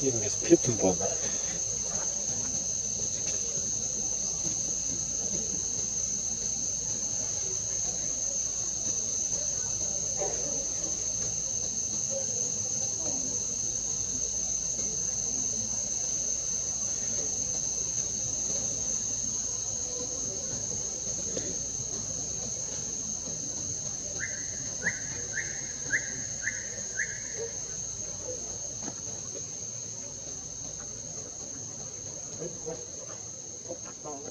Hier ist Pippenbombe. não, né?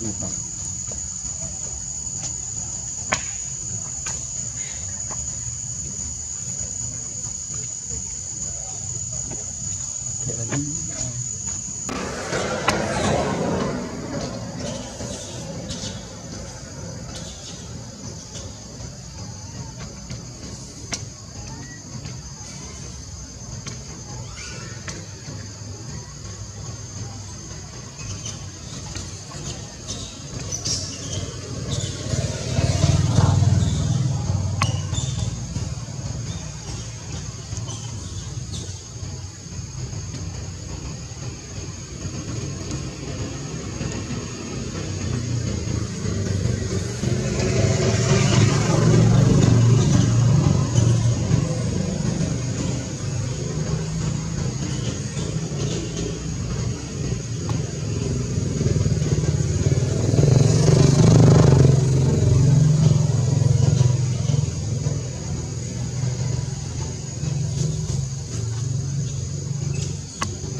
嗯。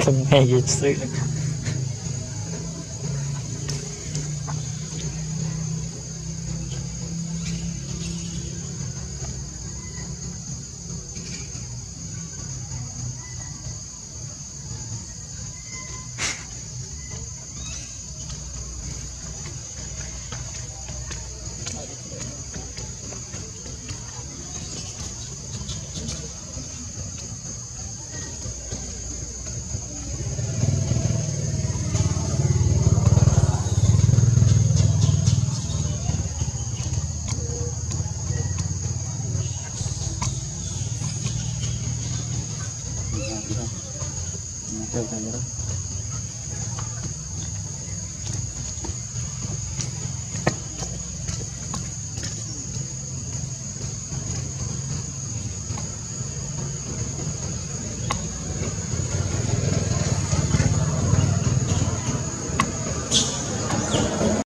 can manage through